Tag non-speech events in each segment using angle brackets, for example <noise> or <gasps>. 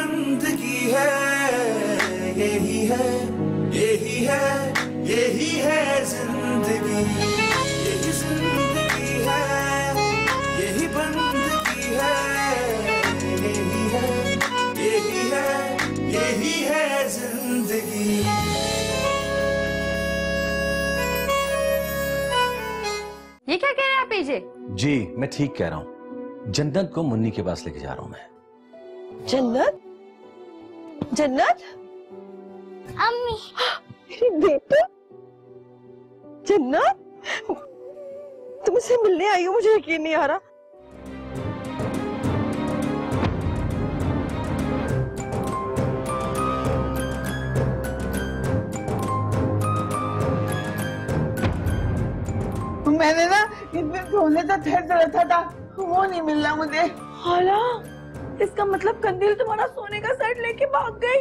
बंदगी है यही है यही है यही है ज़िंदगी। यही ज़िंदगी है यही बंदगी है यही है यही है यही है ज़िंदगी। ये क्या कह रहे हैं आप पीछे जी मैं ठीक कह रहा हूँ। जन्नत को मुन्नी के पास लेके जा रहा हूँ मैं। जन्नत? जन्नत? अम्मी। <gasps> मेरी बेटा? जन्नत? तुमसे मिलने आई हो मुझे यकीन नहीं आ रहा। मैंने ना इतने सोने का ठहर रखा था वो नहीं मिल रहा मुझे। हाला? इसका मतलब कंदील तुम्हारा सोने का सेट लेके भाग गई।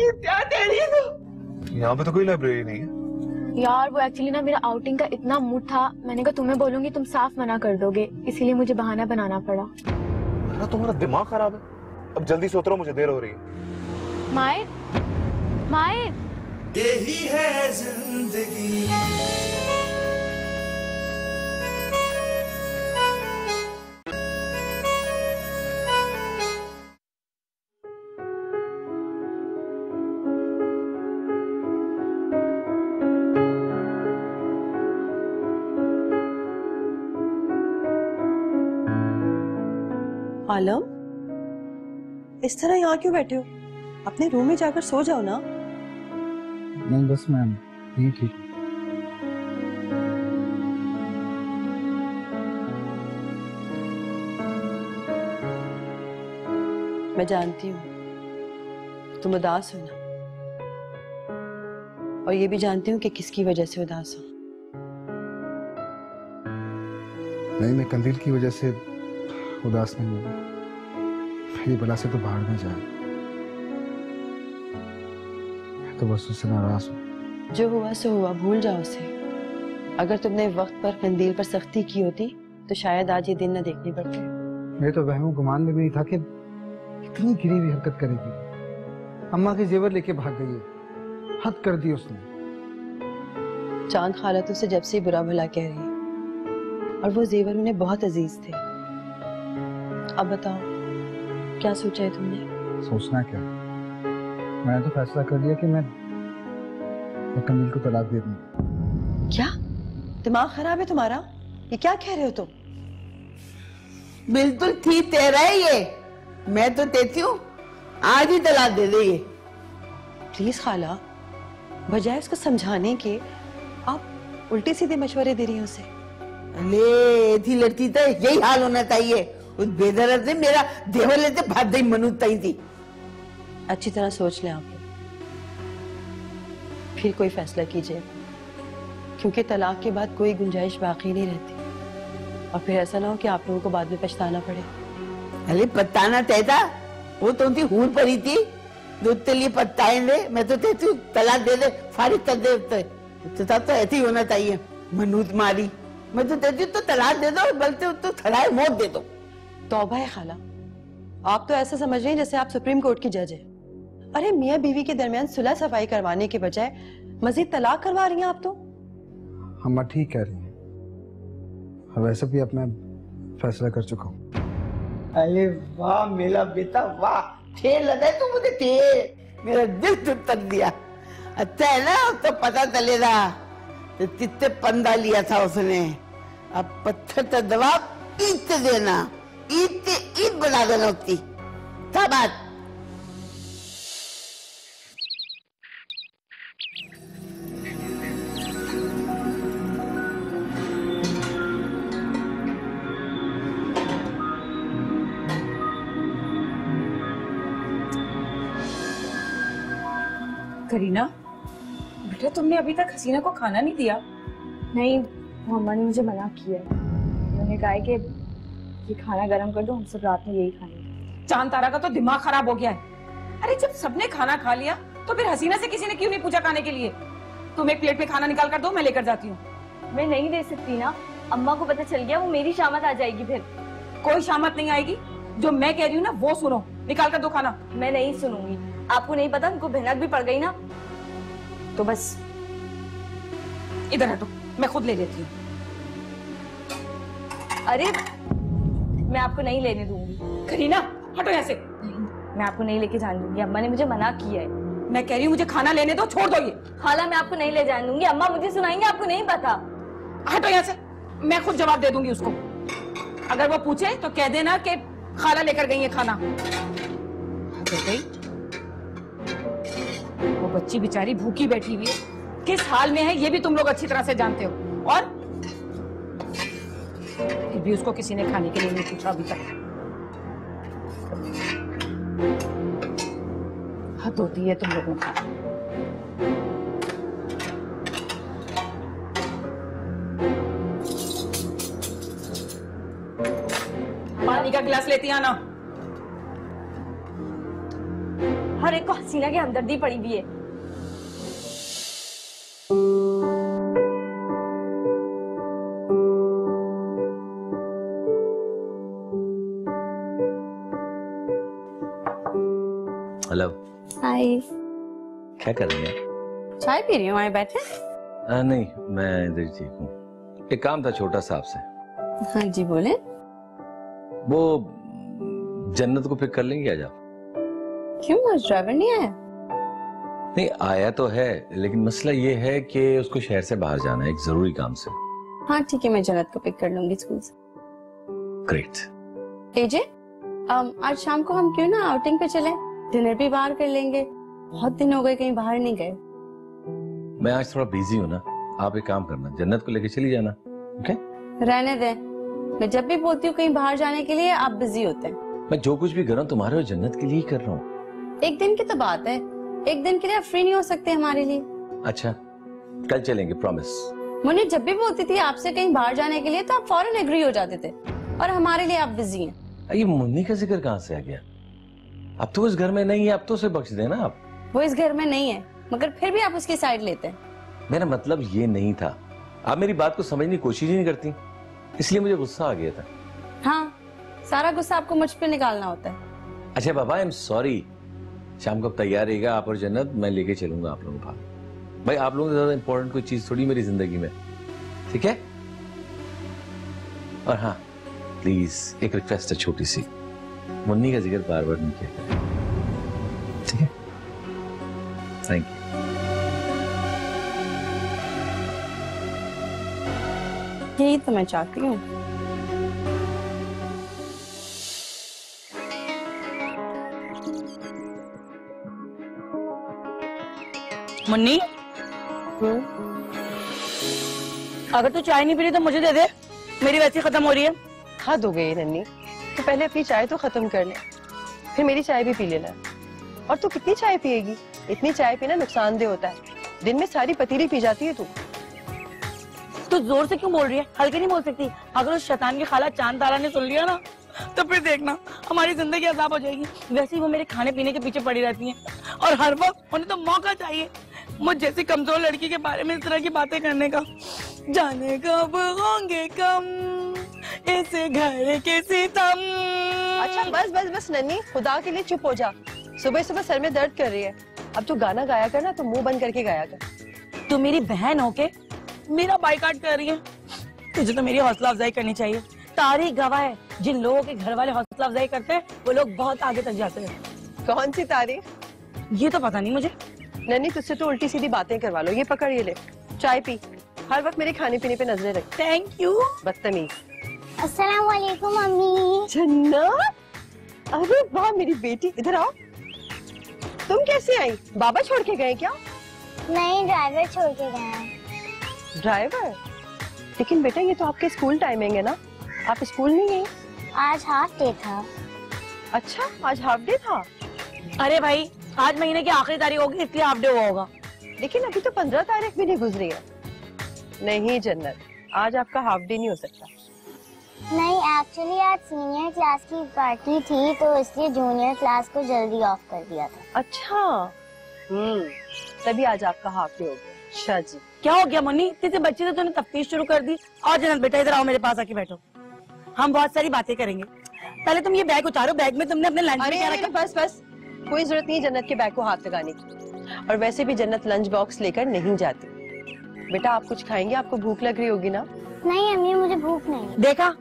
ये क्या कह रही है तू? यहाँ पे तो कोई लाइब्रेरी नहीं है। यार वो एक्चुअली ना मेरा आउटिंग का इतना मूड था मैंने कहा तुम्हें बोलूँगी तुम साफ़ मना कर दोगे। इसीलिए मुझे बहाना बनाना पड़ा। अरे तुम्हारा दिमाग खराब है। अब जल्दी से उतरो मुझे देर हो रही है। माए माए यही है ज़िंदगी। आलम? इस तरह यहाँ क्यों बैठे हो? अपने रूम में जाकर सो जाओ ना। नहीं बस मैम ठीक। मैं जानती हूँ। तुम उदास हो ना। और ये भी जानती हूँ कि किसकी वजह से उदास हो। नहीं मैं कंदील की वजह से उदास नहीं हूँ मेरी बला से तो बाहर में जाए। मैं तो बस उससे नाराज़ हूँ। जो हुआ सो हुआ। भूल जाओ उसे। अगर तुमने वक्त पर कंदील पर सख्ती की होती तो शायद आज ये दिन न देखने पड़ते। मेरे तो वहमो गुमान में भी नहीं था कि इतनी गिरी हुई हरकत करेगी। अम्मा के जेवर लेके भाग गई है। हद कर दी उसने। चाँद खाला तुझसे जब से बुरा भला कह रही है। और वो जेवर उन्हें बहुत अज़ीज़ थे। अब बताओ क्या सोचा है तुमने? सोचना क्या? मैंने तो फैसला कर लिया कि मैं कंदील को तलाक दे दूँगा क्या? दिमाग खराब है तुम्हारा? ये क्या कह रहे हो तुम? बिल्कुल ठीक तेरा है ये। मैं तो कहती हूँ आज ही तलाक दे दे ये। प्लीज़ खाला बजाय उसको समझाने के आप उल्टे सीधे मशवरे दे रही हैं उसे। अले थी लड़की तो यही हाल होना चाहिए। उस बेदरद ने मेरा देवर लेते भाग गई मनु तई थी। अच्छी तरह सोच लें आप लोग। फिर कोई फैसला कीजिए। क्योंकि तलाक के बाद कोई गुंजाइश बाकी नहीं रहती। और फिर ऐसा ना हो कि आप लोगों को बाद में पछताना पड़े। अरे पत्ताना तैता वो तो थी हूर पड़ी थी। दूध के लिए पत्ताएँगे मैं तो कहती हूँ तलाक दे दे फारिग कर दे तो तब तो ऐसे ही होना चाहिए। मनूत मारी। मैं तो कहती हूँ तो तलाक दे दो बल्कि तो थड़ाए मौत दे दो। तौबा है खाला। आप तो ऐसा समझ रहे हैं जैसे आप सुप्रीम कोर्ट की जज है। अरे मियाँ बीवी के दरमियान सुलह सफ़ाई करवाने के बजाय मजीद तलाक करवा रही हैं आप तो? अम्मा ठीक कह रही है। और वैसे भी अब मैं फैसला कर चुका हूँ। अरे वाह मेरा बेटा वाह ठेर लगा तू मुझे ठेर मेरा दिल टूट तक दिया। अच्छा है ना अब तो पता चलेगा तो कितने पंदा लिया था उसने। अब पत्थर तो दबा ईट से बना देना उसकी क्या बात? करीना बेटा तुमने अभी तक हसीना को खाना नहीं दिया। नहीं मम्मा ने मुझे मना किया है। उन्होंने कहा है कि ये खाना गर्म कर दो हम सब रात में यही खाएँगे। चाँद तारा का तो दिमाग खराब हो गया है। अरे जब सबने खाना खा लिया तो फिर हसीना से किसी ने क्यों नहीं पूछा खाने के लिए? तुम एक प्लेट में खाना निकाल कर दो मैं लेकर जाती हूँ। मैं नहीं दे सकती ना। अम्मा को पता चल गया वो मेरी शामत आ जाएगी फिर। कोई शामत नहीं आएगी। जो मैं कह रही हूँ ना वो सुनो। निकाल कर दो खाना। मैं नहीं सुनूँगी। आपको नहीं पता उनको भनक भी पड़ गई ना। तो बस इधर हटो। मैं खुद ले लेती हूँ। अरे मैं आपको नहीं लेने दूँगी। करीना हटो यहाँ से। मैं आपको नहीं लेके जाने दूँगी। अम्मा ने मुझे मना किया है। मैं कह रही हूँ मुझे खाना लेने दो छोड़ दो ये। खाला मैं आपको नहीं ले जाने दूँगी। अम्मा मुझे सुनाएँगे आपको नहीं पता। हटो यहाँ से। मैं खुद जवाब दे दूँगी उसको। अगर वो पूछे तो कह देना कि खाला लेकर गई है खाना। वो बच्ची बेचारी भूखी बैठी हुई है। किस हाल में है ये भी तुम लोग अच्छी तरह से जानते हो। और फिर भी उसको किसी ने खाने के लिए नहीं पूछा अभी तक। हद होती है तुम लोगों की। पानी का गिलास लेती आना। हर एक को हसीना की हमदर्दी पड़ी हुई है। हाय क्या कर रही हैं? चाय पी रही हूँ आए बैठे। आ, नहीं मैं इधर ही ठीक हूँ। एक काम था छोटा सा आपसे। हाँ जी बोले। वो जन्नत को पिक कर लेंगे आज आप? क्यों आज ड्राइवर नहीं आया? नहीं आया तो है लेकिन मसला ये है कि उसको शहर से बाहर जाना है एक ज़रूरी काम से। हाँ ठीक है मैं जन्नत को पिक कर लूँगी स्कूल से। ग्रेट एजे um, आज शाम को हम क्यों ना आउटिंग पे चले? डिनर भी बाहर कर लेंगे। बहुत दिन हो गए कहीं बाहर नहीं गए। मैं आज थोड़ा बिज़ी हूँ ना। आप एक काम करना जन्नत को लेके चली जाना ओके रहने दे। मैं जब भी बोलती हूँ कहीं बाहर जाने के लिए आप बिज़ी होते हैं। मैं जो कुछ भी कर रहा हूँ तुम्हारे और जन्नत के लिए ही कर रहा हूँ। एक दिन की तो बात है। एक दिन के लिए आप फ्री नहीं हो सकते हमारे लिए। अच्छा कल चलेंगे प्रॉमिस मुन्नी जब भी बोलती थी आपसे कहीं बाहर जाने के लिए तो आप फ़ौरन एग्री हो जाते थे। और हमारे लिए आप बिज़ी हैं। ये मुन्नी का ज़िक्र कहाँ से आ गया? अब तो उस घर में नहीं है अब तो उसे बख्श देना आप। वो इस घर में नहीं है मगर फिर भी आप उसकी साइड लेते हैं। मेरा मतलब ये नहीं था। आप मेरी बात को समझने की कोशिश ही नहीं करती। इसलिए मुझे गुस्सा आ गया था। हाँ सारा गुस्सा आपको मुझ पे निकालना होता है। अच्छा बाबा आई एम सॉरी शाम को तैयार रहेगा आप और जन्नत मैं लेके चलूँगा आप लोगों को भाई आप लोगों से ज़्यादा इंपॉर्टेंट कोई चीज़ थोड़ी मेरी ज़िंदगी में। ठीक है? और हाँ प्लीज़ एक रिक्वेस्ट है छोटी सी। मुन्नी का ज़िक्र बार बार नहीं किया। ठीक है? थैंक यू यही तो मैं चाहती हूँ। मुन्नी? अगर तू चाय नहीं पी रही तो मुझे दे दे। मेरी वैसी खत्म हो रही है। हद हो गई नन्नी तो पहले अपनी चाय तो खत्म कर ले, फिर मेरी चाय भी पी लेना। और तू कितनी चाय पिएगी? इतनी चाय पीना नुकसानदेह होता है। दिन में सारी पतीली पी जाती है तू। तू ज़ोर से क्यों बोल रही है? हल्के नहीं बोल सकती। अगर उस शैतान की खाला चाँद तारा ने सुन लिया ना तो फिर देखना, हमारी ज़िंदगी अजाब हो जाएगी। वैसे ही वो मेरे खाने पीने के पीछे पड़ी रहती हैं। और हर वक्त उन्हें तो मौका चाहिए, मुझ जैसी कमज़ोर लड़की के बारे में इस तरह की बातें करने का। जाने कब होंगे कम? ऐसे घर के सितम। अच्छा बस बस बस नन्नी खुदा के लिए चुप हो जा। सुबह सुबह सर में दर्द कर रही है। अब तू गाना गाया कर ना तो मुँह बंद करके गाया कर। तू मेरी बहन हो के मेरा बाइकाट कर रही है। तुझे तो मेरी हौसला अफजाई करनी चाहिए। तारीख गवाह है जिन लोगों के घर वाले हौसला अफजाई करते हैं वो लोग बहुत आगे तक जाते हैं। कौन सी तारीफ़ ये तो पता नहीं मुझे। नन्नी तुझसे तो उल्टी सीधी बातें करवा लो। ये पकड़ ये ले। चाय पी। हर वक्त मेरे खाने पीने पे नज़रें रख। थैंक यू बदतमीज। अस्सलाम वालेकुम मम्मी। जन्नत अरे वाह मेरी बेटी इधर आओ। तुम कैसे आई? बाबा छोड़ के गए क्या? नहीं ड्राइवर छोड़ के गए ड्राइवर लेकिन बेटा ये तो आपके स्कूल टाइमिंग है ना। आप स्कूल नहीं गई? आज हाफ़ डे था। अच्छा आज हाफ़ डे था? अरे भाई आज महीने की आखिरी तारीख होगी इसलिए हाफ़ डे हुआ होगा। लेकिन अभी तो पंद्रह तारीख भी नहीं गुजरी है। नहीं जन्नत आज आपका हाफ़ डे नहीं हो सकता। नहीं एक्चुअली आज सीनियर क्लास की पार्टी थी तो इसलिए जूनियर क्लास को जल्दी ऑफ़ कर दिया था। अच्छा। हम्म। तभी आज आपका हाफ़ डे हो गया। अच्छा जी। क्या हो गया मुन्नी किसी बच्चे से तूने तफ्तीश शुरू कर दी? और जन्नत बेटा इधर आओ मेरे पास आके बैठो। हम बहुत सारी बातें करेंगे। पहले तुम ये बैग उतारो। बैग में तुमने अपने लंच में क्या रखा? बस बस। कोई ज़रूरत नहीं जन्नत के बैग को हाथ लगाने की। और वैसे भी जन्नत लंच बॉक्स लेकर नहीं जाती। बेटा आप कुछ खाएँगे? आपको भूख लग रही होगी ना? नहीं अम्मी मुझे भूख नहीं देखा?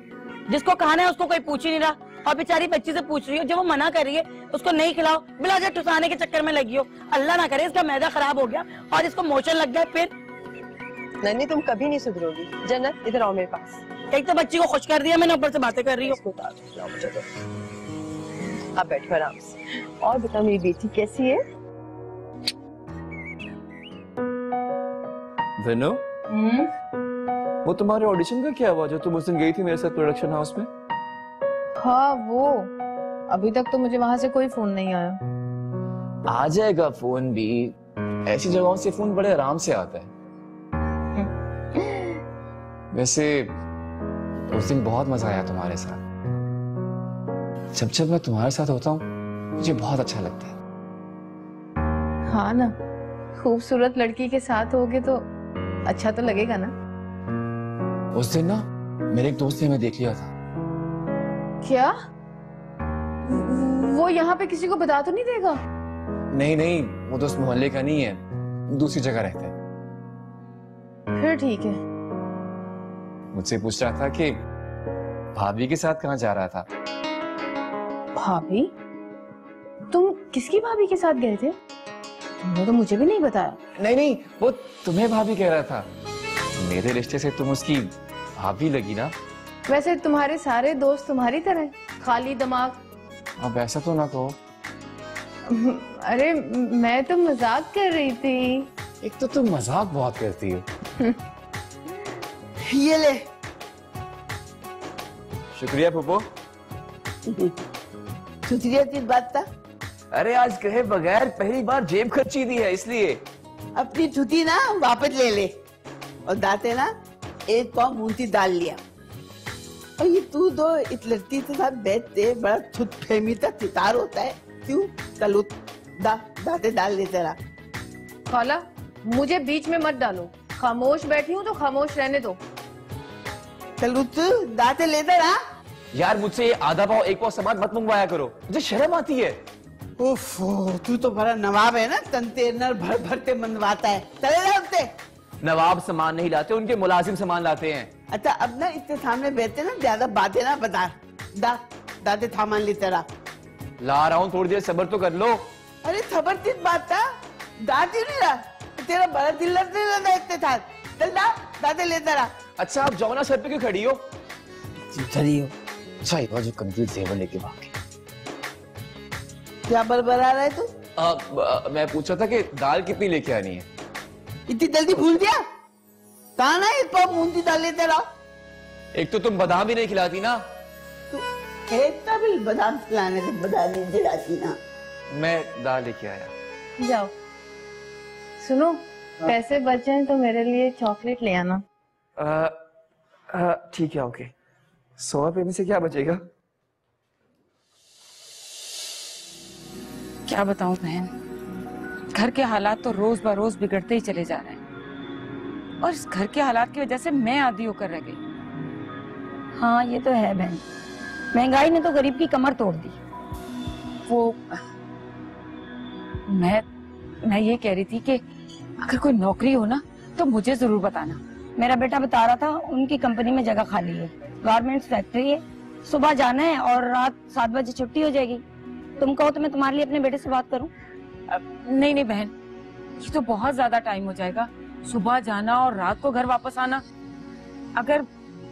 जिसको खाना है उसको कोई पूछ ही नहीं रहा। और बेचारी बच्ची से पूछ रही हो जब वो मना कर रही है उसको नहीं खिलाओ। बिला जा टुसाने के चक्कर में लगी हो। अल्लाह ना करे इसका मैदा खराब हो गया और इसको मोशन लग गया फिर? नन्ही तुम कभी नहीं सुधरोगी। जन्नत इधर आओ मेरे पास। एक तो बच्ची को खुश कर दिया मैंने ऊपर से बातें कर रही हूँ। आप बैठो आराम से। और बताओ मेरी बेटी कैसी है? वेनो? वो तुम्हारे ऑडिशन का क्या हुआ जो तुम उस दिन गई थी मेरे साथ प्रोडक्शन हाउस में? हाँ वो। अभी तक तो मुझे वहाँ से कोई फ़ोन नहीं आया। आ जाएगा फ़ोन भी। ऐसी जगहों से फ़ोन बड़े आराम से आता है। वैसे उस दिन बहुत मज़ा आया तुम्हारे साथ। जब जब मैं तुम्हारे साथ होता हूँ मुझे बहुत अच्छा लगता है। हाँ ना खूबसूरत लड़की के साथ होगे तो अच्छा तो लगेगा ना। उस दिन ना मेरे एक दोस्त ने हमें देख लिया था। क्या? वो यहाँ पे किसी को बता तो नहीं देगा? नहीं नहीं वो दोस्त मोहल्ले का नहीं है दूसरी जगह रहता है। फिर ठीक है। मुझसे पूछ रहा था कि भाभी के साथ कहाँ जा रहा था? भाभी? तुम किसकी भाभी के साथ गए थे? तुमने तो मुझे भी नहीं बताया। नहीं नहीं वो तुम्हें भाभी कह रहा था। मेरे रिश्ते से तुम उसकी भाभी लगी ना। वैसे तुम्हारे सारे दोस्त तुम्हारी तरह खाली दिमाग। अब ऐसा तो ना कहो। अरे मैं तो मज़ाक कर रही थी। एक तो तुम मज़ाक बहुत करती हो। <laughs> ये ले। शुक्रिया पुप्पो <laughs> शुक्रिया किस बात का। अरे आज कहे बगैर पहली बार जेब खर्ची दी है इसलिए। अपनी छुट्टी ना वापस ले ले। और दाते ना एक पाव मूंगती दाल लिया। और ये तू दो इस लड़की के साथ बैठते बड़ा छुट फेमी का सितार होता है। क्यों? चलो दा दाते दाल लेते रहा खाला मुझे बीच में मत डालो। खामोश बैठी हूँ तो खामोश रहने दो। चलो तू दाते लेते रहा यार मुझसे ये आधा पाव एक पाव सामान मत मंगवाया करो। मुझे शर्म आती है। उफ तू तो बड़ा नवाब है ना कंटेनर भर भर के मनवाता है। चले उठते नवाब सामान नहीं लाते उनके मुलाजिम सामान लाते हैं। अच्छा अब ना इसके सामने बैठते ना ज़्यादा बातें ना बता। दा दाते सामान लेते रहा ला रहा हूँ थोड़ी देर सबर तो कर लो। अरे खबर किस बात था? दादी नहीं रहा तेरा बड़ा दिल लगने लगा इतने था चल दा दाते लेता रहा अच्छा आप जाओ ना सर पे क्यों खड़ी हो? खड़ी हो। अच्छा ये जो कंफ्यूज जेवर लेके भाग। क्या बरबरा रहा है तू? आ, आ, मैं पूछा था कि दाल कितनी लेके आनी है? इतनी जल्दी भूल गया कहा ना एक पाव मूंगती दाल लेते रहो। एक तो तुम बादाम भी नहीं खिलाती ना। तू भी बादाम खिलाने से बादाम नहीं खिलाती ना मैं दाल लेके आया। जाओ। सुनो पैसे बचे हैं तो मेरे लिए चॉकलेट ले आना। ठीक है ओके। सौ रुपये में से क्या बचेगा? क्या बताऊँ बहन? घर के हालात तो रोज ब रोज बिगड़ते ही चले जा रहे हैं। और इस घर के हालात की वजह से मैं आदि होकर रह गई। हाँ ये तो है बहन। महँगाई ने तो गरीब की कमर तोड़ दी। वो मैं मैं ये कह रही थी कि अगर कोई नौकरी हो ना तो मुझे ज़रूर बताना। मेरा बेटा बता रहा था उनकी कंपनी में जगह खाली है। गारमेंट्स फैक्ट्री है। सुबह जाना है और रात सात बजे छुट्टी हो जाएगी। तुम कहो तो मैं तुम्हारे लिए अपने बेटे से बात करूँ। नहीं नहीं बहन। ये तो बहुत ज़्यादा टाइम हो जाएगा। सुबह जाना और रात को घर वापस आना। अगर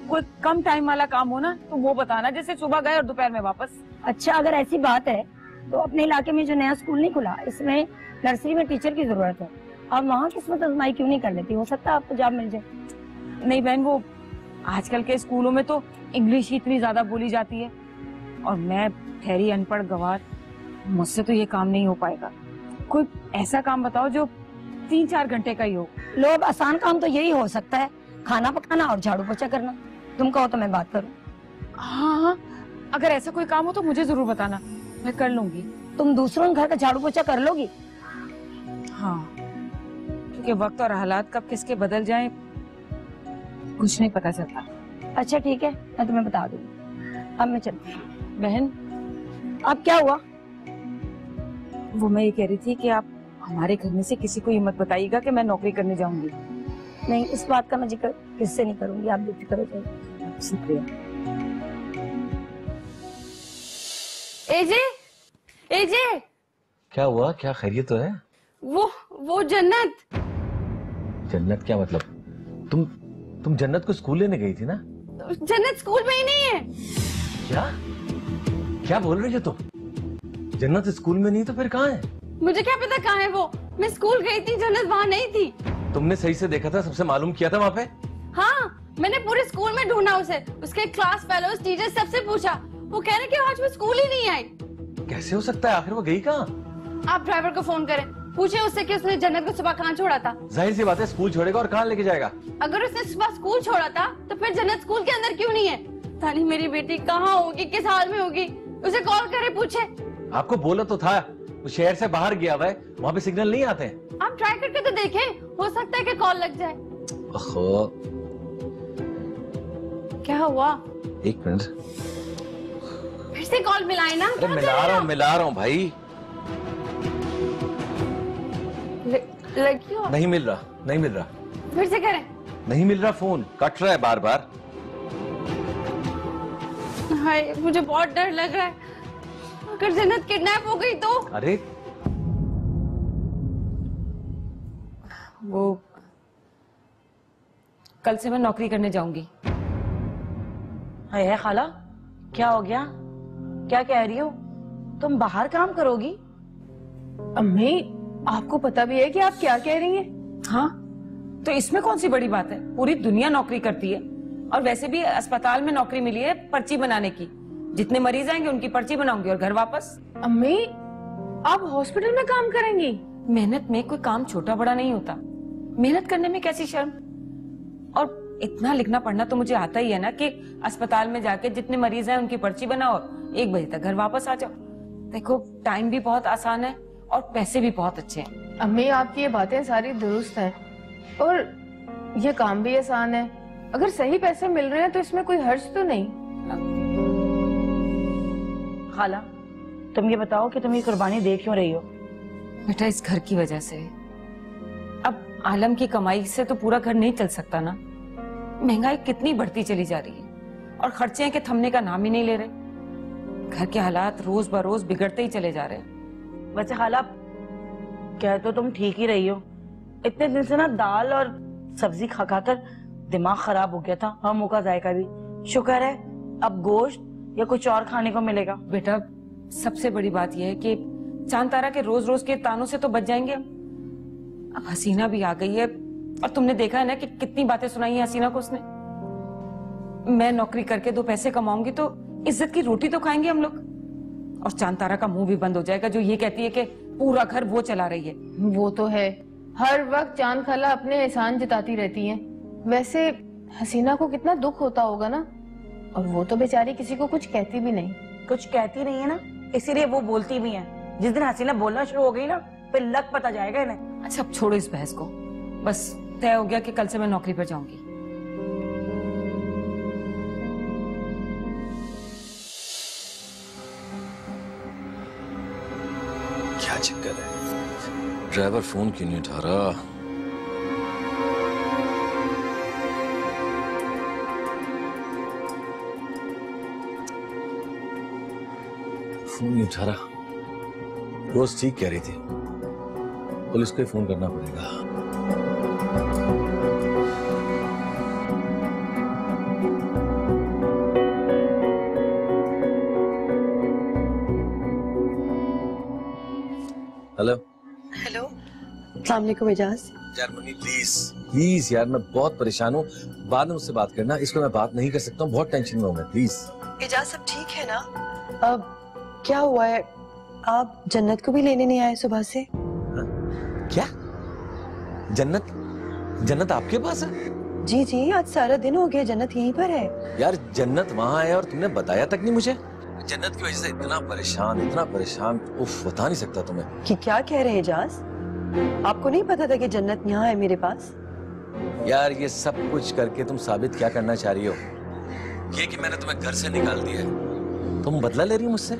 कोई कम टाइम वाला काम हो ना तो वो बताना जैसे सुबह गए और दोपहर में वापस। अच्छा अगर ऐसी बात है तो अपने इलाके में जो नया स्कूल नहीं खुला इसमें नर्सरी में टीचर की ज़रूरत है। आप वहाँ किस्मत आजमाई क्यों नहीं कर लेती? हो सकता आपको जॉब मिल जाए। नहीं बहन वो आजकल के स्कूलों में तो इंग्लिश ही इतनी ज़्यादा बोली जाती है। और मैं ठहरी अनपढ़ गवार मुझसे तो ये काम नहीं हो पाएगा। कोई ऐसा काम बताओ जो तीन चार घंटे का ही हो। लो अब आसान काम तो यही हो सकता है। खाना पकाना और झाड़ू पोछा करना। तुम कहो तो मैं बात करूँ। हाँ हाँ अगर ऐसा कोई काम हो तो मुझे ज़रूर बताना। मैं कर लूँगी। तुम दूसरों के घर का झाड़ू पोछा कर लोगी? हाँ क्योंकि वक्त और हालात कब किसके बदल जाए कुछ नहीं पता चलता। अच्छा ठीक है मैं तुम्हें बता दूँगी। अब मैं चलती हूँ। बहन? अब क्या हुआ? वो मैं ये कह रही थी कि आप हमारे घर में से किसी को ये मत बताइएगा कि मैं नौकरी करने जाऊँगी। नहीं इस बात का मैं ज़िक्र किससे नहीं करूँगी आप बेफिक्र हो जाइए शुक्रिया। AJ AJ. क्या हुआ? क्या खैरियत तो है? वो वो जन्नत। जन्नत क्या मतलब? तुम तुम जन्नत को स्कूल लेने गई थी ना? जन्नत स्कूल में ही नहीं है। क्या? क्या बोल रही हो तुम? जन्नत स्कूल में नहीं तो फिर कहाँ है? मुझे क्या पता कहाँ है वो? मैं स्कूल गई थी जन्नत वहाँ नहीं थी। तुमने सही से देखा था सबसे मालूम किया था वहाँ पे? हाँ मैंने पूरे स्कूल में ढूंढा उसे। उसके क्लास फेलोज टीचर सबसे पूछा वो कह रहे कि आज वो स्कूल ही नहीं आई। कैसे हो सकता है? आखिर वो गई कहाँ? आप ड्राइवर को फ़ोन करें। पूछे उससे कि उसने जन्नत को सुबह कहाँ छोड़ा था। ज़ाहिर सी बात है स्कूल छोड़ेगा और कहाँ लेके जाएगा? अगर उसने सुबह स्कूल छोड़ा था तो फिर जन्नत स्कूल के अंदर क्यों नहीं है? ताली मेरी बेटी कहाँ होगी? किस हाल में होगी? उसे कॉल करे पूछे। आपको बोला तो था वो शहर से बाहर गया हुआ है वहाँ पे सिग्नल नहीं आते हैं। आप ट्राई करके तो देखें हो सकता है कि कॉल लग जाए। क्या हुआ? एक मिनट। फिर से कॉल मिलाए ना। अरे मिला रहा हूँ? मिला रहा हूँ भाई। लगी हो नहीं मिल रहा नहीं मिल रहा। फिर से करें। नहीं मिल रहा फ़ोन कट रहा है बार बार। हाय मुझे बहुत डर लग रहा है। अगर जन्नत किडनैप हो गई तो? अरे। वो कल से मैं नौकरी करने जाऊँगी। है, है खाला क्या हो गया? क्या कह रही हो? तुम बाहर काम करोगी? अम्मी आपको पता भी है कि आप क्या कह रही हैं? हाँ तो इसमें कौन सी बड़ी बात है? पूरी दुनिया नौकरी करती है और वैसे भी अस्पताल में नौकरी मिली है पर्ची बनाने की। जितने मरीज़ आएँगे उनकी पर्ची बनाऊँगी और घर वापस। अम्मी आप हॉस्पिटल में काम करेंगी। मेहनत में कोई काम छोटा बड़ा नहीं होता। मेहनत करने में कैसी शर्म? और इतना लिखना पढ़ना तो मुझे आता ही है ना कि अस्पताल में जाके जितने मरीज़ हैं उनकी पर्ची बनाओ एक बजे तक घर वापस आ जाओ। देखो टाइम भी बहुत आसान है और पैसे भी बहुत अच्छे हैं। अम्मी आपकी ये बातें सारी दुरुस्त हैं। और ये काम भी आसान है। अगर सही पैसे मिल रहे हैं तो इसमें कोई हर्ज तो नहीं? खाला तुम ये बताओ कि तुम ये कुर्बानी दे क्यों रही हो? बेटा इस घर की वजह से। अब आलम की कमाई से तो पूरा घर नहीं चल सकता ना। महँगाई कितनी बढ़ती चली जा रही है और खर्चे के थमने का नाम ही नहीं ले रहे। घर के हालात रोज ब रोज बिगड़ते ही चले जा रहे हैं। वैसे खाला कह तो तुम ठीक ही रही हो। इतने दिन से ना दाल और सब्ज़ी खा खा कर दिमाग खराब हो गया था। और मुँह का जायका भी। शुक्र है अब गोश्त या कुछ और खाने को मिलेगा? बेटा सबसे बड़ी बात यह है कि चाँद तारा के रोज रोज के तानों से तो बच जाएँगे अब हसीना भी आ गई है और तुमने देखा है ना कि कितनी बातें सुनाई है हसीना को उसने। मैं नौकरी करके दो पैसे कमाऊँगी तो इज़्ज़त की रोटी तो खाएँगे हम लोग। और चाँद तारा का मुँह भी बंद हो जाएगा जो ये कहती है कि पूरा घर वो चला रही है। वो तो है। हर वक्त चाँद खाला अपने एहसान जताती रहती हैं। वैसे हसीना को कितना दुख होता होगा ना? और वो तो बेचारी किसी को कुछ कहती भी नहीं। कुछ कहती नहीं है ना इसीलिए वो बोलती भी है। जिस दिन हसीना बोलना शुरू हो गई ना फिर लग पता जाएगा इन्हें। अच्छा अब छोड़ो इस बहस को। बस तय हो गया कि कल से मैं नौकरी पर जाऊँगी। क्या चक्कर है? ड्राइवर फ़ोन क्यों नहीं उठा रहा? फ़ोन नहीं उठा रहा। रोज ठीक कह रही थी। पुलिस को ही फ़ोन करना पड़ेगा। हेलो। हेलो। सलामकुम एजाज। यार मनी प्लीज़ प्लीज़ यार मैं बहुत परेशान हूँ। बाद में मुझसे बात करना। इसको मैं बात नहीं कर सकता हूँ। बहुत टेंशन में हूँ मैं प्लीज़ एजाज सब ठीक है ना? अब क्या हुआ है? आप जन्नत को भी लेने नहीं आए सुबह से? क्या? जन्नत? जन्नत आपके पास है? जी जी आज सारा दिन हो गया जन्नत यहीं पर है। यार जन्नत वहाँ है और तुमने बताया तक नहीं मुझे? जन्नत की वजह से इतना परेशान इतना परेशान उफ बता नहीं सकता तुम्हें। कि क्या कह रहे हैं एजाज आपको नहीं पता था कि जन्नत यहाँ है मेरे पास? यार ये सब कुछ करके तुम साबित क्या करना चाह रही हो? ये कि मैंने तुम्हें घर से निकाल दिया है। तुम बदला ले रही हो मुझसे?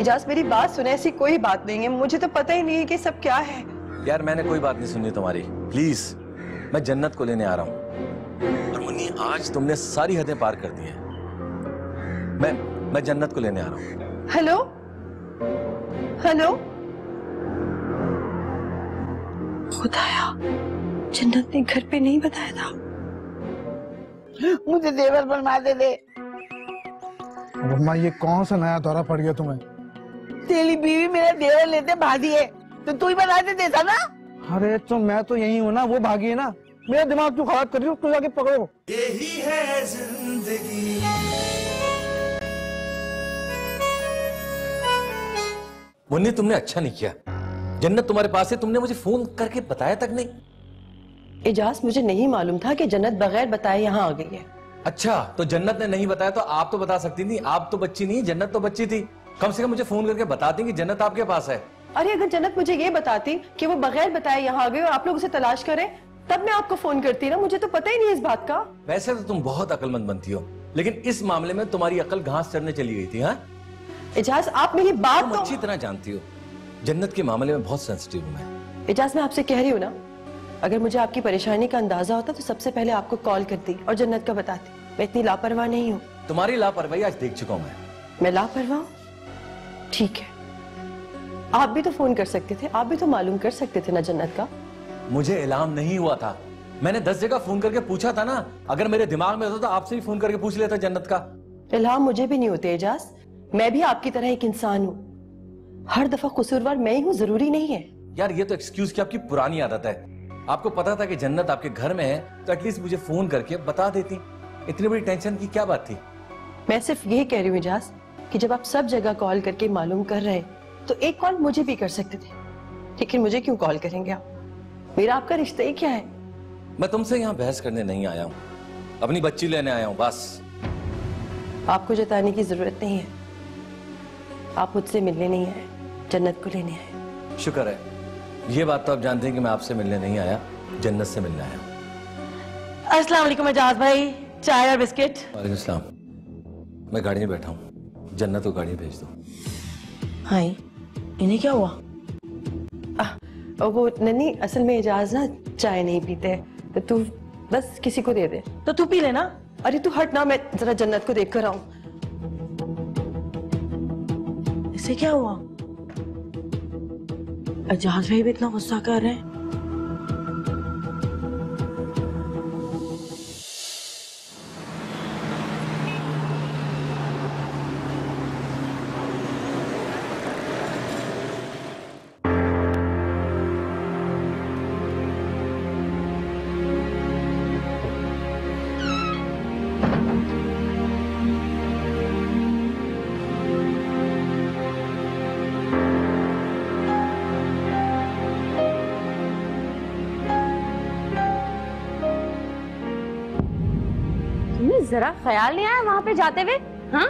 इजाज मेरी बात सुने ऐसी कोई बात नहीं है। मुझे तो पता ही नहीं है कि सब क्या है। यार मैंने कोई बात नहीं सुनी तुम्हारी। प्लीज़ मैं जन्नत को लेने आ रहा हूँ। और मुन्नी आज तुमने सारी हदें पार कर दी हैं। मैं मैं जन्नत को लेने आ रहा हूँ। हेलो? हेलो? खुदाया जन्नत ने घर पे नहीं बताया था। मुझे देवर बनवा दे दे। अम्मा ये कौन सा नया दौरा पड़ गया तुम्हें? तेरी बीवी मेरा देवर लेते भागी है। तो तू ही बना दे देता ना? अरे तो मैं तो यही हूँ ना वो भागी है ना। मेरा दिमाग क्यों खराब कर रही हो? उसको जाके पकड़ो। यही है ज़िंदगी। मुन्नी तुमने अच्छा नहीं किया। जन्नत तुम्हारे पास है तुमने मुझे फ़ोन करके बताया तक नहीं। इजाज मुझे नहीं मालूम था कि जन्नत बगैर बताए यहाँ आ गई है। अच्छा तो जन्नत ने नहीं बताया तो आप तो बता सकती थी। आप तो बच्ची नहीं जन्नत तो बच्ची थी। कम से कम मुझे फ़ोन करके बताती कि जन्नत आपके पास है। अरे अगर जन्नत मुझे ये बताती कि वो बगैर बताए यहाँ आ गई और आप लोग उसे तलाश करें तब मैं आपको फ़ोन करती ना। मुझे तो पता ही नहीं इस बात का। वैसे तो तुम बहुत अकलमंद बनती हो लेकिन इस मामले में तुम्हारी अकल घास चढ़ने चली गई थी हाँ? इजाज आप मेरी बात तुम तो अच्छी तरह जानती हो। जन्नत के मामले में बहुत सेंसिटिव हूँ मैं। इजाज मैं आपसे कह रही हूँ ना अगर मुझे आपकी परेशानी का अंदाज़ा होता तो सबसे पहले आपको कॉल करती और जन्नत का बताती। मैं इतनी लापरवाह नहीं हूँ। तुम्हारी लापरवाही आज देख चुका हूँ मैं। मैं लापरवाह हूँ? ठीक है। आप भी तो फ़ोन कर सकते थे आप भी तो मालूम कर सकते थे ना जन्नत का। मुझे इलाम नहीं हुआ था। मैंने दस जगह फ़ोन करके पूछा था ना अगर मेरे दिमाग में होता तो आपसे ही फ़ोन करके पूछ लेता जन्नत का। इल्हाम मुझे भी नहीं होते एजाज। मैं भी आपकी तरह एक इंसान हूँ। हर दफ़ा कसूरवार मैं ही हूँ ज़रूरी नहीं है। यार ये तो एक्सक्यूज की आपकी पुरानी आदत है। आपको पता था कि जन्नत आपके घर में है तो एटलीस्ट मुझे फ़ोन करके बता देती। इतनी बड़ी टेंशन की क्या बात थी? मैं सिर्फ़ यही कह रही हूँ एजाज कि जब आप सब जगह कॉल करके मालूम कर रहे तो एक कॉल मुझे भी कर सकते थे। लेकिन मुझे क्यों कॉल करेंगे आप? मेरा आपका रिश्ता ही क्या है? मैं तुमसे यहाँ बहस करने नहीं आया हूँ। अपनी बच्ची लेने आया हूँ बस। आपको जताने की ज़रूरत नहीं है। आप मुझसे मिलने नहीं आए जन्नत को लेने आए। शुक्र है। ये बात तो आप जानते हैं कि मैं आपसे मिलने नहीं आया जन्नत से मिलने आया हूँ। अस्सलाम वालेकुम एजाज भाई। चाय और बिस्किट। वालेकुम सलाम मैं गाड़ी में बैठा हूँ। जन्नत को गाड़ी में भेज दो। हाँ इन्हें क्या हुआ? और वो नन्नी असल में एजाज ना चाय नहीं पीते। तो तू बस किसी को दे दे। तो तू पी लेना अरे तू हट ना मैं जरा जन्नत को देख कर आऊँ। इसे क्या हुआ? एजाज भाई भी इतना गुस्सा कर रहे हैं। जरा ख्याल नहीं आया वहाँ पे जाते हुए? हाँ?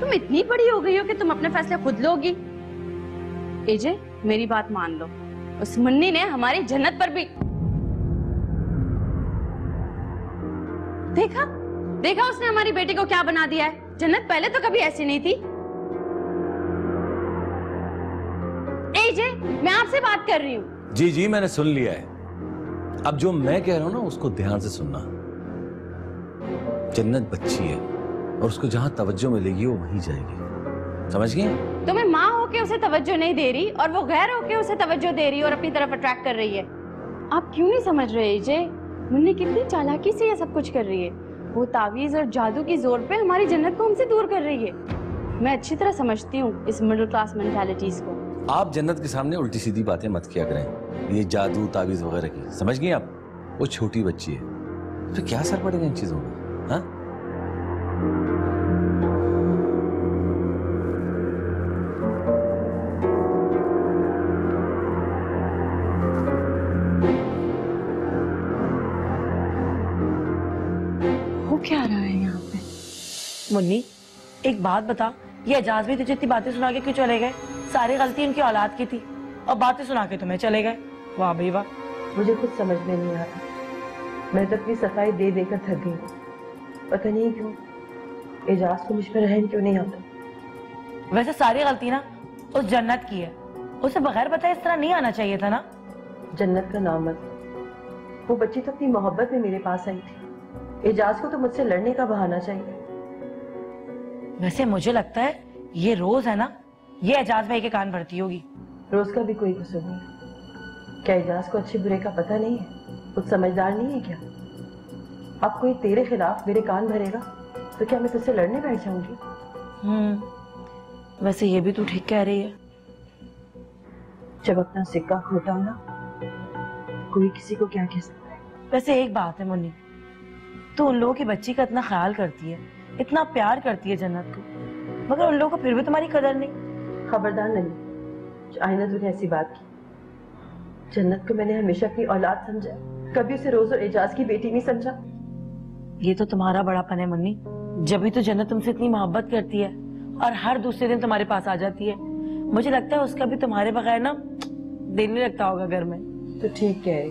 तुम इतनी बड़ी हो गई हो कि तुम अपने फैसले खुद लोगी। एजे, मेरी बात मान लो। उस मुन्नी ने हमारी जन्नत पर भी देखा? देखा उसने हमारी बेटी को क्या बना दिया है? जन्नत पहले तो कभी ऐसी नहीं थी। एजे, मैं आपसे बात कर रही हूँ। जी जी, मैंने सुन लिया है। अब जो मैं कह रहा हूँ ना, उसको ध्यान से सुनना। जन्नत बच्ची है और उसको जहाँ तवज्जो मिलेगी वो वहीं जाएगी। समझ गए? तुम्हें माँ होके उसे तवज्जो नहीं दे रही और वो गैर होके उसे तवज्जो दे रही और अपनी तरफ़ अट्रैक्ट कर रही है। आप क्यों नहीं समझ रहे जे मुन्नी कितनी चालाकी से ये सब कुछ कर रही है। वो तावीज और जादू की ज़ोर पे हमारी जन्नत को हमसे दूर कर रही है। मैं अच्छी तरह समझती हूँ इस मिडिल क्लास मेंटालिटीज को। आप जन्नत के सामने उल्टी सीधी बातें मत किया करें। ये जादू तावीज़ वगैरह की। समझ गए आप? वो छोटी बच्ची है। तो क्या असर पड़ेगा इन चीज़ों का हाँ? क्या रहा है यहाँ पे? मुन्नी एक बात बता। ये एजाज भी तुझे इतनी बातें सुना के क्यों चले गए? सारी गलती उनकी औलाद की थी। और बातें सुना के तुम्हें चले गए। वाह भाई वाह। मुझे कुछ समझ में नहीं आ रहा। मैं तो अपनी सफ़ाई दे देकर थक गई हूँ। पता नहीं क्यों एजाज को मुझ पर रहम क्यों नहीं आता? वैसे सारी गलती ना उस जन्नत की है। उसे बगैर बताए इस तरह नहीं आना चाहिए था ना? जन्नत का नाम मत। वो बच्ची तो अपनी मोहब्बत में मेरे पास आई थी। एजाज को तो मुझसे लड़ने का बहाना चाहिए। वैसे मुझे लगता है ये रोज है ना ये एजाज भाई के कान भरती होगी। रोज का भी कोई कसूर नहीं। क्या एजाज को अच्छे बुरे का पता नहीं है? कुछ समझदार नहीं है क्या? अब कोई तेरे खिलाफ मेरे कान भरेगा तो क्या मैं तुझसे लड़ने बैठ जाऊँगी? हम्म वैसे ये भी तू ठीक कह रही है। जब अपना सिक्का खोटा हो ना कोई किसी को क्या कह सकता है? वैसे एक बात है मुन्नी तू उन लोगों की बच्ची का इतना ख्याल करती है इतना प्यार करती है जन्नत को मगर उन लोगों को फिर भी तुम्हारी कदर नहीं। खबरदार नहीं आईना तूने ऐसी बात की। जन्नत को मैंने हमेशा अपनी औलाद समझा कभी उसे रोज और एजाज की बेटी नहीं समझा। ये तो तुम्हारा बड़ापन है मुन्नी। जब भी तो जन्नत तुमसे इतनी मोहब्बत करती है और हर दूसरे दिन तुम्हारे पास आ जाती है। मुझे लगता है उसका भी तुम्हारे बगैर ना दिल नहीं लगता होगा घर में। तो ठीक है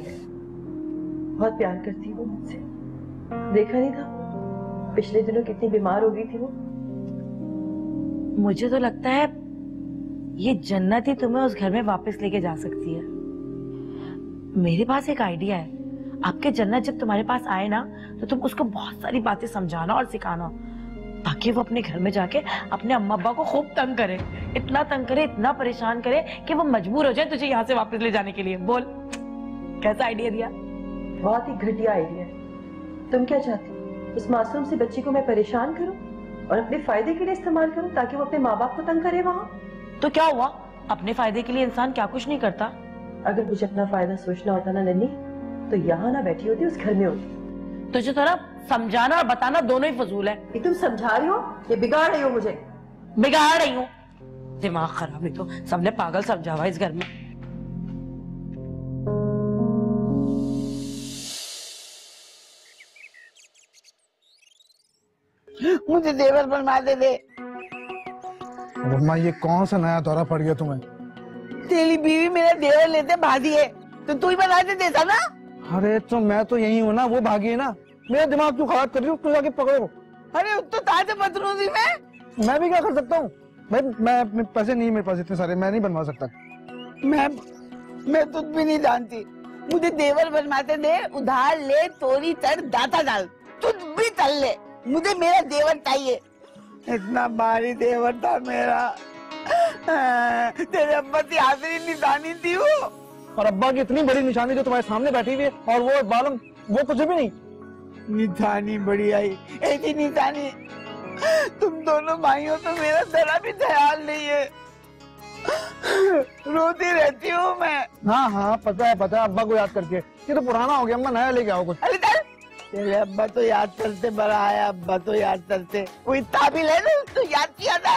बहुत प्यार करती है वो मुझसे। देखा नहीं था? पिछले दिनों कितनी बीमार हो गई थी वो। मुझे तो लगता है ये जन्नत ही तुम्हें उस घर में वापस लेके जा सकती है। मेरे पास एक आइडिया है। आपके जन्नत जब तुम्हारे पास आए ना तो तुम उसको बहुत सारी बातें समझाना और सिखाना ताकि वो अपने घर में जाके अपने अम्मा अब्बा को खूब तंग करे। इतना तंग करे इतना परेशान करे कि वो मजबूर हो जाए तुझे यहाँ से वापस ले जाने के लिए। बोल कैसा आइडिया दिया? बहुत ही घटिया आइडिया तुम क्या चाहती हो? उस मासूम सी बच्ची को मैं परेशान करूँ और अपने फ़ायदे के लिए इस्तेमाल करूँ ताकि वो अपने माँ बाप को तंग करे वहाँ? तो क्या हुआ? अपने फ़ायदे के लिए इंसान क्या कुछ नहीं करता? अगर मुझे अपना फ़ायदा सोचना होता ना नन्नी तो यहाँ ना बैठी होती उस घर में होती। तुझे तो ना समझाना और बताना दोनों ही फजूल है। ये तुम समझा रही हो? ये बिगाड़ रही हो मुझे। बिगाड़ रही हूँ। दिमाग खराब है तो सबने पागल समझा हुआ इस घर में। मुझे देवर बनवा दे दे। अम्मा ये कौन सा नया दौरा पड़ गया तुम्हें? तेरी बीवी मेरा देवर लेते भागी है। तो तू ही बना दे देता ना? अरे तो मैं तो यही हूँ ना वो भागी है ना। मेरा दिमाग क्यों खराब कर रही हूँ? तू जाके पकड़ो? अरे तो ताजे बदरूजी में। मैं भी क्या कर सकता हूँ? भाई मैं मैं- पैसे नहीं मेरे पास इतने सारे मैं नहीं बनवा सकता। मैं मैं तुझ भी नहीं जानती। मुझे देवर बनवाते दे उधार ले तोरी चढ़ दाता डाल। तुझ भी तल ले। मुझे मेरा देवर चाहिए। इतना भारी देवर था मेरा। <laughs> तेरे अब्बा की हाजिरी निशानी थी वो। और अब्बा की इतनी बड़ी निशानी जो तुम्हारे सामने बैठी हुई है और वो बालम वो कुछ भी नहीं। निशानी बड़ी आई। ऐसी निशानी। तुम दोनों भाइयों तो मेरा जरा भी ख्याल नहीं है। रोती रहती हूँ मैं। हाँ हाँ पता है पता है अब्बा को याद करके। ये तो पुराना हो गया अम्मा नया लेके आओ कुछ। अरे चल तेरे अब्बा तो याद करते बड़ा आया अब्बा तो याद करते। कोई ताबिल है ना तो याद किया था।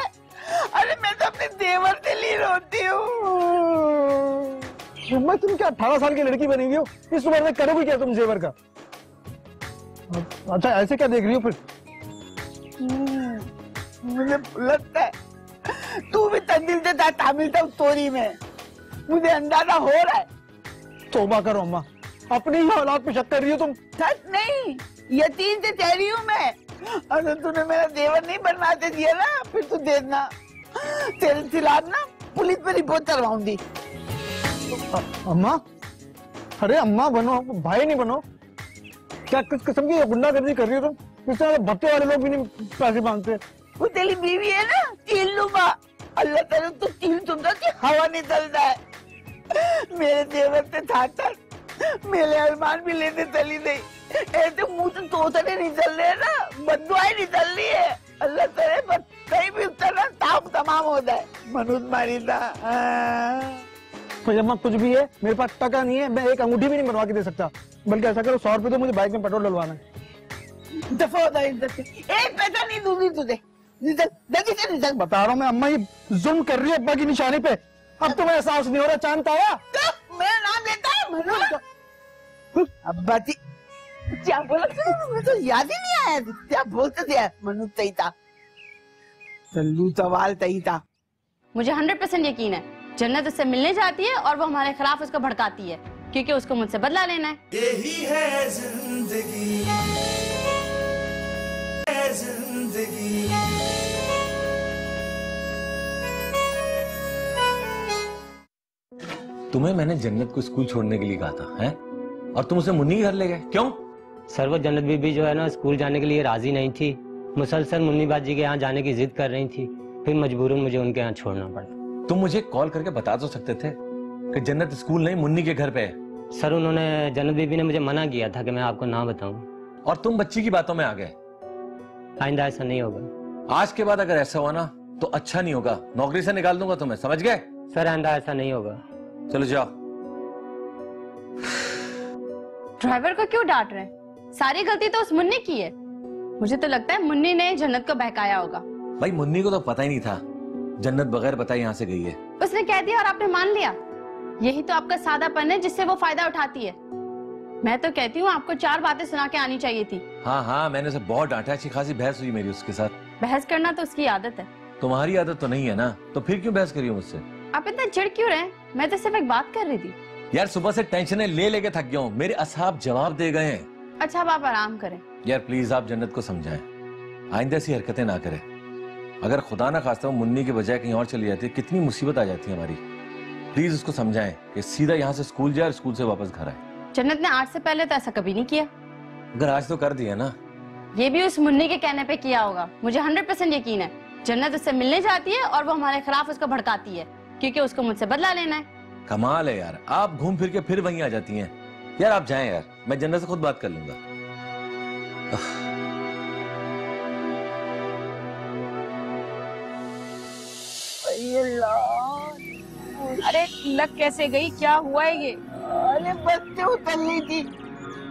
अरे मैं तो अपने देवर के लिए रोती हूँ। अम्मा तुम क्या अठारह साल की लड़की बनी हुई हो? इस उम्र में करोगे क्या तुम जेवर का? अच्छा ऐसे क्या देख रही हो फिर? मुझे लगता है तू भी तंदिल से था तामिल तोरी में। मुझे अंदाज़ा हो रहा है। तोबा करो अम्मा। अपनी ही औलाद पे शक कर रही हो तुम। सच नहीं यकीन से कह रही हूँ मैं। अगर तूने मेरा देवर नहीं बनवाते दिया ना फिर तू देखना। तेरे खिलाफ ना पुलिस पे रिपोर्ट करवाऊँगी। अम्मा? अरे अम्मा, बनो। भाई नहीं बनो। क्या किस किस्म की गुंडागर्दी कर रही हो तुम? इस भत्ते वाले लोग भी नहीं पैसे मांगते। वो तेरी बीवी है ना? तीन लुबा अल्लाह तेरे तो तीन सुनता कि हवा निकलता है। मेरे देवर से था मेरे अरमान भी लेने चली नहीं ऐसे मुँह से तोतने निकल रहे हैं ना? बदुआएँ निकल रही है। अल्लाह तेरे पर कहीं भी उतरना ताप तमाम हो जाए। मनुष्य मारी था भाई अम्मा कुछ भी है मेरे पास टका नहीं है मैं एक अंगूठी भी नहीं बनवा के दे सकता। बल्कि ऐसा करो सौ रुपए तो मुझे बाइक में पेट्रोल डलवाना है। दफ़ा होता है इज़्ज़त एक पैसा नहीं दूँगी तुझे। जल्दी से निकल बता रहा हूँ मैं अम्मा ये जुल्म कर रही है अब्बा की निशानी पे। अब तुम्हें एहसास नहीं हो रहा चाँद आया। तो मेरा नाम लेता है मनु अब्बा जी क्या बोला तू? मुझे तो याद ही नहीं आया। क्या बोलते थे मनु था सवाल था मुझे हंड्रेड परसेंट यकीन है। जन्नत उससे मिलने जाती है और वो हमारे खिलाफ उसको भड़काती है क्योंकि उसको मुझसे बदला लेना है। यही है ज़िंदगी। ज़िंदगी। तुम्हें मैंने जन्नत को स्कूल छोड़ने के लिए कहा था हैं? और तुम उसे मुन्नी के घर ले गए क्यों? सर वो जन्नत बीबी जो है ना स्कूल जाने के लिए राज़ी नहीं थी। मुसलसल मुन्नी बाजी के यहाँ जाने की जिद कर रही थी फिर मजबूरन मुझे उनके यहाँ छोड़ना पड़ा। तुम मुझे कॉल करके बता तो सकते थे कि जन्नत स्कूल नहीं मुन्नी के घर पे है। सर उन्होंने जन्नत बीबी ने मुझे मना किया था कि मैं आपको ना बताऊँ। और तुम बच्ची की बातों में आ गए। आइंदा ऐसा नहीं होगा। आज के बाद अगर ऐसा हुआ ना तो अच्छा नहीं होगा। नौकरी से निकाल दूँगा तुम्हें समझ गए? सर आइंदा ऐसा नहीं होगा। चलो जाओ। ड्राइवर को क्यों डांट रहे सारी गलती तो उस मुन्नी की है। मुझे तो लगता है मुन्नी ने जन्नत को बहकाया होगा। भाई मुन्नी को तो पता ही नहीं था। जन्नत बगैर बताए यहाँ से गई है। उसने कह दिया और आपने मान लिया। यही तो आपका सादापन है जिससे वो फ़ायदा उठाती है। मैं तो कहती हूँ आपको चार बातें सुना के आनी चाहिए थी। हाँ हाँ मैंने उसे बहुत डांटा अच्छी खासी बहस हुई मेरी उसके साथ। बहस करना तो उसकी आदत है। तुम्हारी आदत तो नहीं है ना? तो फिर क्यों बहस करी मुझसे? आप इतना चिढ़ क्यों रहे मैं तो सिर्फ़ एक बात कर रही थी। यार सुबह से टेंशन ले लेके थक गया हूँ। मेरे असाब जवाब दे गए हैं। अच्छा अब आप आराम करें। यार प्लीज़ आप जन्नत को समझाएँ। आइंदा ऐसी हरकतें ना करें। अगर खुदा ना खास्ता मुन्नी के बजाय कहीं और चली जाती है कितनी मुसीबत आ जाती है हमारी। प्लीज़ उसको समझाएँ कि सीधा यहाँ से स्कूल जाए और स्कूल से वापस घर आए। जन्नत ने आज से पहले तो ऐसा कभी नहीं किया। अगर आज तो कर दिया ना। ये भी उस मुन्नी के कहने पे किया होगा। मुझे हंड्रेड परसेंट यकीन है। जन्नत उससे मिलने जाती है और वो हमारे खिलाफ उसको भड़काती है क्योंकि उसको मुझसे बदला लेना है। कमाल है यार। आप घूम फिर के फिर वहीं आ जाती हैं। यार आप जाएँ यार। मैं जन्नत से खुद बात कर लूँगा। अरे लग कैसे गई? क्या हुआ है ये? अरे बस से उतर ली थी।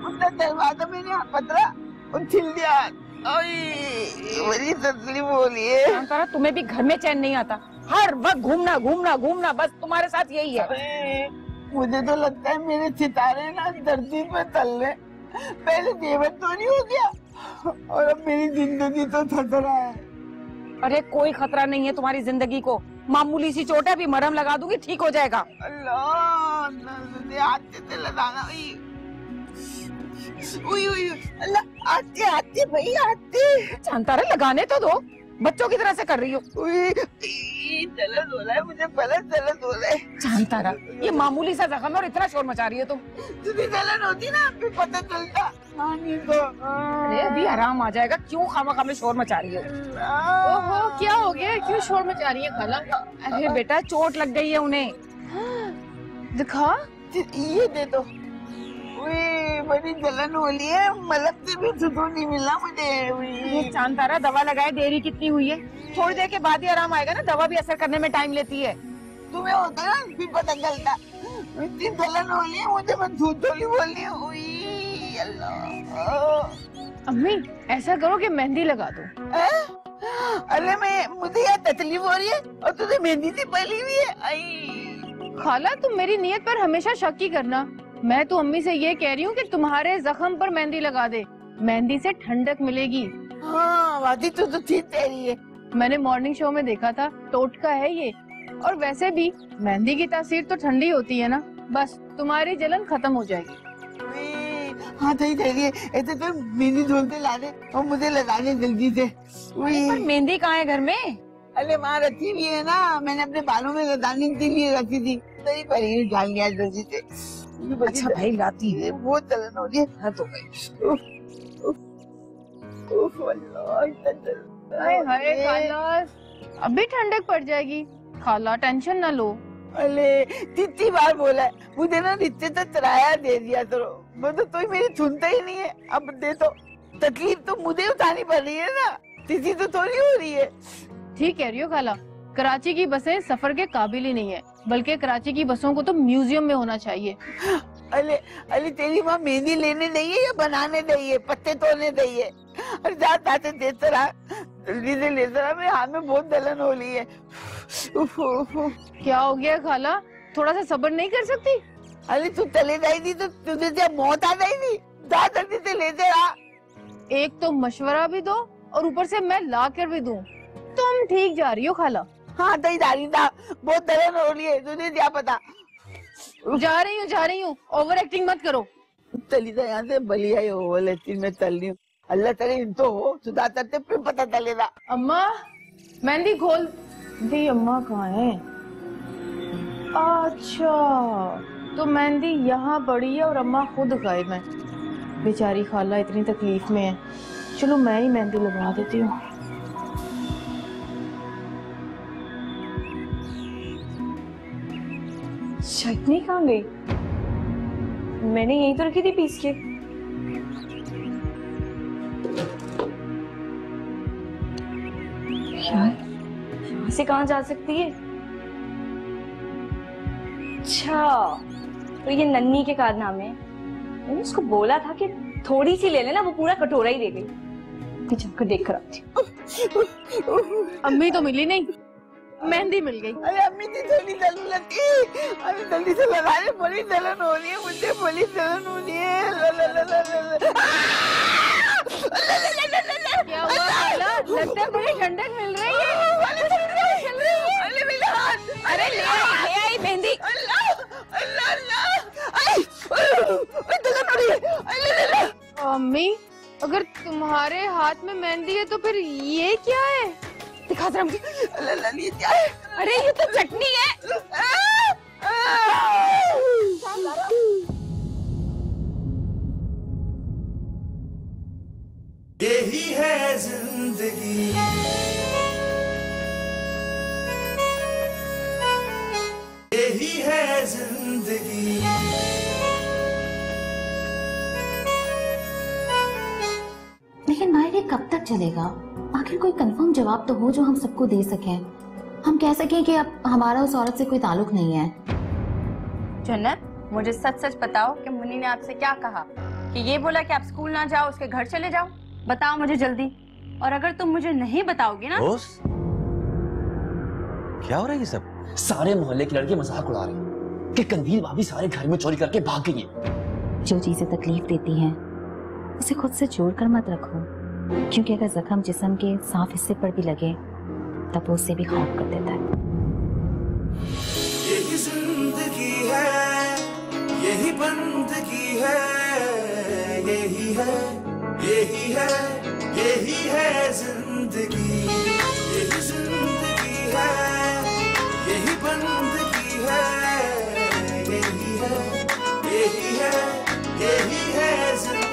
उसने दरवाज़ा मैंने पतरा और छिल दिया। बड़ी तकलीफ़ हो रही है। तुम्हें भी घर में चैन नहीं आता। हर वक्त घूमना घूमना घूमना बस तुम्हारे साथ यही है। मुझे तो लगता है मेरे सितारे ना धरती पे तल रहे। पहले देवर तो नहीं हो गया और अब मेरी ज़िंदगी तो खतरा है। अरे कोई खतरा नहीं है तुम्हारी ज़िंदगी को। मामूली सी चोट है अभी मरम लगा दूँगी ठीक हो जाएगा अल्लाह लगाना लगाने तो दो बच्चों की तरह से कर रही हो। हो रहा है मुझे हो है। ये मामूली सा जख्म है और इतना शोर मचा रही हो तुम। जलन होती ना फिर पता चलता। नानी अरे अभी आराम आ जाएगा क्यों खामा खामे शोर मचा रही है? ओहो क्या हो गया? क्यों शोर मचा रही है खाला? अरे बेटा चोट लग गई है उन्हें। दिखा ये दे दो। उई, बड़ी जलन हो रही है। से भी सुकून नहीं मिला मुझे। ये चांतारा दवा लगाए देरी कितनी हुई है? थोड़ी देर के बाद ही आराम आएगा ना दवा भी असर करने में टाइम लेती है। तुम्हें होता ना फिर पता चलता इतनी जलन हो रही है मुझे थोड़ी अम्मी ऐसा करो कि मेहंदी लगा दो। अरे मैं मुझे यार तकलीफ़ हो रही है और तुझे मेहंदी से पहली हुई है। खाला तुम मेरी नीयत पर हमेशा शक ही करना। मैं तो अम्मी से ये कह रही हूँ कि तुम्हारे जख्म पर मेहंदी लगा दे। मेहंदी से ठंडक मिलेगी। हाँ वादी तो, तो ठीक कह रही है मैंने मॉर्निंग शो में देखा था टोटका है ये। और वैसे भी मेहंदी की तासीर तो ठंडी होती है ना। बस तुम्हारी जलन खत्म हो जाएगी। हाँ सही कह रही है। ऐसे तो मेहंदी धोलते ला दे और मुझे लगा दे जल्दी से। पर मेहंदी कहाँ है घर में? अरे वहाँ रखी हुई है ना। मैंने अपने बालों में लगाने के लिए रखी थी। पर ये डाल दिया जल्दी से अच्छा भाई लाती है बहुत जलन हो रही है हाँ तो हाय हाय अभी ठंडक पड़ जाएगी। खाला टेंशन ना लो। अरे कितनी बार बोला है। मुझे ना नीचे तो किराया दे दिया करो। मैं तो मेरी सुनता ही नहीं है। अब दे तो। तकलीफ़ तो मुझे उठानी पड़ रही है ना। किसी तो थोड़ी हो रही है। ठीक कह रही हो खाला। कराची की बसें सफ़र के काबिल ही नहीं है। बल्कि कराची की बसों को तो म्यूज़ियम में होना चाहिए। अरे अरे तेरी माँ मेहंदी लेने नहीं है या बनाने नहीं है? पत्ते तोड़ने नहीं है। अरे जात देते रहा जल्दी से लेते रहा मेरे हाथ में बहुत जलन हो रही है। उफ, उफ, उफ। क्या हो गया खाला? थोड़ा सा सबर नहीं कर सकती? अरे तू चले जाई थी तो तुझे जब मौत आ गई थी जल्दी से लेते रहा एक तो मशवरा भी दो और ऊपर से मैं ला कर भी दूँ। तुम ठीक जा रही हो खाला। हाँ तो था बहुत दर्द हो रही है तुझे क्या पता? जा रही हूँ जा रही हूँ। ओवर एक्टिंग मत करो। चली जा यहाँ से बलिया ही हो लेती मैं चल रही हूँ। अल्लाह तेरे इनको हो सुधा करते फिर पता चलेगा। अम्मा मेहंदी खोल। दी अम्मा कहाँ है? अच्छा तो मेहंदी यहाँ पड़ी है और अम्मा खुद गायब है। बेचारी खाला इतनी तकलीफ़ में है। चलो मैं ही मेहंदी लगा देती हूँ। चटनी कहाँ गई? मैंने यहीं तो रखी थी पीस के। यार से कहाँ जा सकती है? अच्छा तो ये नन्नी के कारनामे मैंने उसको बोला था कि थोड़ी सी ले लेना, वो पूरा कटोरा ही दे गई देख कर आती अम्मी तो मिली नहीं। मेहंदी मिल गई। अरे अम्मी थी थोड़ी जलन लगती अरे जल्दी से लगा ले बड़ी जलन हो रही है मुझे बड़ी जलन हो रही है। क्या हुआ लगता है बड़ी ठंडक मिल रही है अरे मेरा हाथ अरे ले आई ले आई मेहंदी। अल्लाह अल्लाह अल्लाह। जलन हो रही है अम्मी अगर तुम्हारे हाथ में मेहंदी है तो फिर ये क्या है? दिखा जरा मुझे ये क्या है। अरे ये तो चटनी है। यही है ज़िंदगी। यही है ज़िंदगी। लेकिन माहिर ये कब तक चलेगा? आखिर कोई कंफर्म जवाब तो हो जो हम सबको दे सकें। हम कह सकें कि अब हमारा उस औरत से कोई ताल्लुक नहीं है। जन्नत मुझे सच सच बताओ कि मुन्नी ने आपसे क्या कहा? कि ये बोला कि आप स्कूल ना जाओ उसके घर चले जाओ? बताओ मुझे जल्दी। और अगर तुम मुझे नहीं बताओगे ना दोस्त क्या हो रहा है ये सब? सारे मोहल्ले की लड़के मज़ाक उड़ा रहे हैं कि कनवीर भाभी सारे घर में चोरी करके भाग गई है। जो चीज़ें तकलीफ़ देती हैं उसे खुद से जोड़ कर मत रखो। क्योंकि अगर जख्म जिसम के साफ़ हिस्से पर भी लगे, तब वो उसे भी खौफ कर देता है। यही ज़िंदगी है, यही बंदगी है, यही है यही है यही है ज़िंदगी। यही ज़िंदगी है, यही बंदगी है, यही है यही है यही है ज़िंदगी।